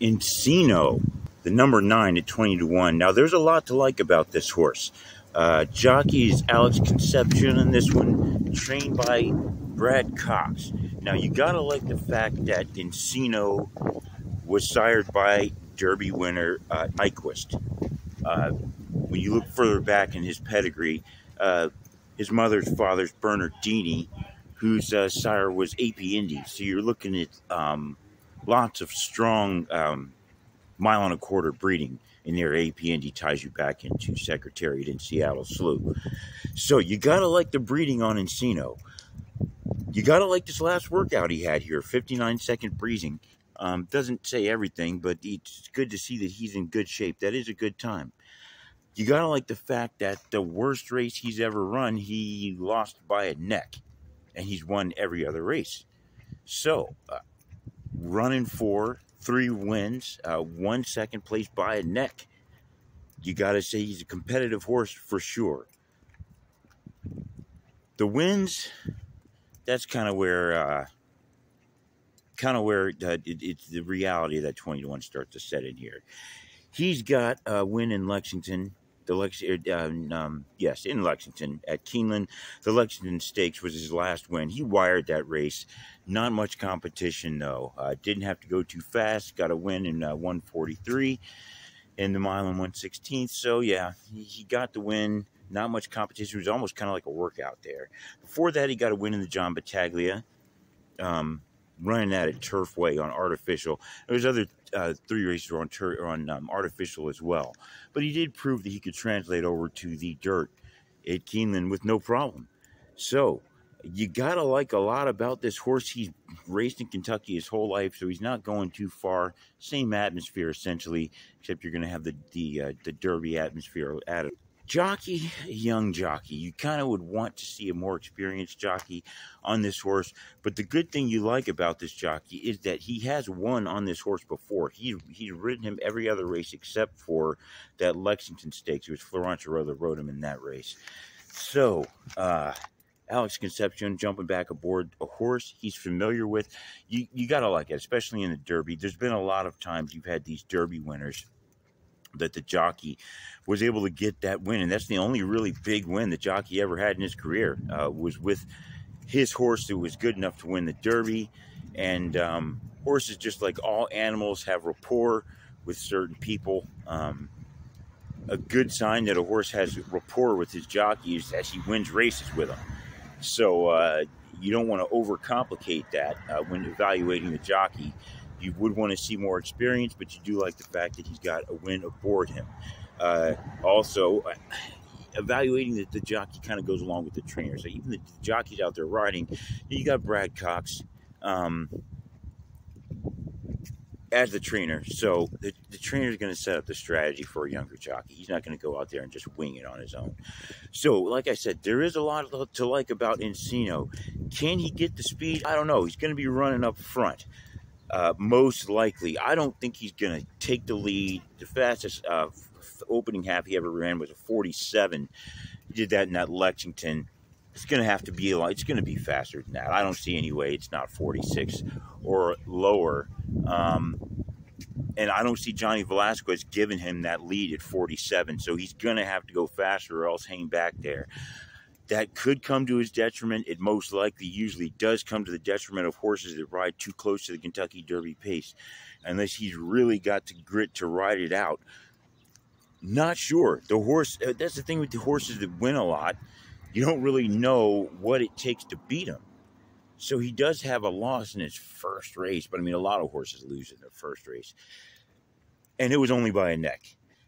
Encino, the number nine at 20 to 1. Now, there's a lot to like about this horse. Uh, jockey is Alex Concepcion in this one, trained by Brad Cox. Now, you gotta like the fact that Encino was sired by Derby winner uh, Nyquist. Uh, when you look further back in his pedigree, uh, his mother's father's Bernardini, whose uh, sire was AP Indy. So you're looking at um, lots of strong um, mile and a quarter breeding in there. AP Indy ties you back into Secretariat in Seattle Slew. So you gotta like the breeding on Encino. You gotta like this last workout he had here, 59 second breezing. Um, doesn't say everything, but it's good to see that he's in good shape. That is a good time. You gotta like the fact that the worst race he's ever run, he lost by a neck, and he's won every other race. So, uh, running for three wins, uh, one second place by a neck. You got to say he's a competitive horse for sure. The wins, that's kind of where, uh, kind of where uh, it, it's the reality that 20 to 1 starts to set in here. He's got a win in Lexington. The Lex, uh, um, yes, in Lexington at Keeneland. The Lexington Stakes was his last win. He wired that race. Not much competition, though. Uh, didn't have to go too fast. Got a win in uh, 143 in the mile and 116th. So, yeah, he, he got the win. Not much competition. It was almost kind of like a workout there. Before that, he got a win in the John Battaglia. Um, running that at Turfway on artificial. There's other uh, three races on tur- on um, artificial as well, but he did prove that he could translate over to the dirt at Keeneland with no problem. So you gotta like a lot about this horse. He's raced in Kentucky his whole life, so he's not going too far. Same atmosphere essentially, except you're gonna have the the uh, the Derby atmosphere added. Jockey, young jockey. You kind of would want to see a more experienced jockey on this horse. But the good thing you like about this jockey is that he has won on this horse before. He he's ridden him every other race except for that Lexington Stakes. Was Florent that rode him in that race. So, uh, Alex Concepcion jumping back aboard a horse he's familiar with. You you gotta like it, especially in the Derby. There's been a lot of times you've had these Derby winners that the jockey was able to get that win, and that's the only really big win the jockey ever had in his career. Uh, was with his horse that was good enough to win the Derby, and um, horses, just like all animals, have rapport with certain people. Um, a good sign that a horse has rapport with his jockey is that he wins races with him. So uh, you don't want to overcomplicate that uh, when evaluating the jockey. You would want to see more experience, but you do like the fact that he's got a win aboard him. Uh, also, uh, evaluating the, the jockey kind of goes along with the trainer. So even the, the jockeys out there riding, you got Brad Cox. Um, as the trainer. So the, the trainer is going to set up the strategy for a younger jockey. He's not going to go out there and just wing it on his own. So, like I said, there is a lot to like about Encino. Can he get the speed? I don't know. He's going to be running up front. Uh, most likely, I don't think he's going to take the lead. The fastest uh, opening half he ever ran was a 47. He did that in that Lexington it's going to have to be it's going to be faster than that. I don't see any way it's not 46 or lower. Um, and I don't see Johnny Velazquez giving him that lead at 47. So he's going to have to go faster or else hang back there. That could come to his detriment. It most likely usually does come to the detriment of horses that ride too close to the Kentucky Derby pace, unless he's really got the grit to ride it out. Not sure. The horse, uh, that's the thing with the horses that win a lot you don't really know what it takes to beat him. So he does have a loss in his first race, but I mean, a lot of horses lose in their first race. And it was only by a neck.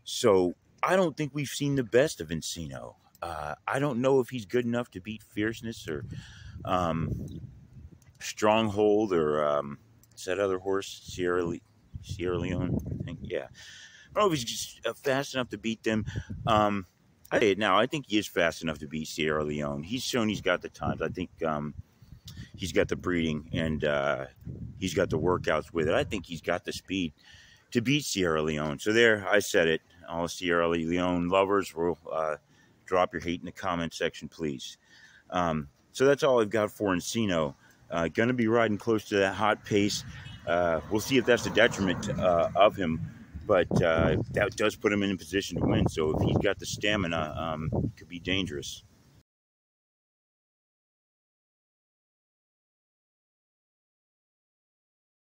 So I don't think we've seen the best of Encino. Uh, I don't know if he's good enough to beat Fierceness or um, Stronghold or um, that other horse, Sierra, Le- Sierra Leone. I think, yeah. I don't know if he's just uh, fast enough to beat them. Um, I now. I think he is fast enough to beat Sierra Leone. He's shown he's got the times. I think um, he's got the breeding and uh, he's got the workouts with it. I think he's got the speed to beat Sierra Leone. So there, I said it. All Sierra Leone lovers will uh, drop your hate in the comment section, please. Um, so that's all I've got for Encino. Uh, going to be riding close to that hot pace. Uh, we'll see if that's the detriment uh, of him, but uh, that does put him in a position to win. So if he's got the stamina, um, could be dangerous.